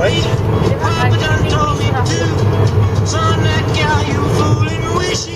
Wait. Papa done told me to. Son, that guy you fooling, wish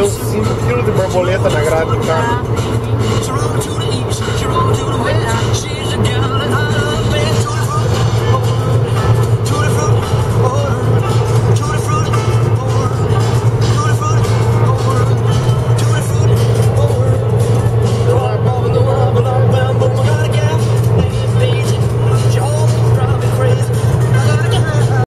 ter uns 5 kg de borboleta na grade do carro.